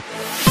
Instagram.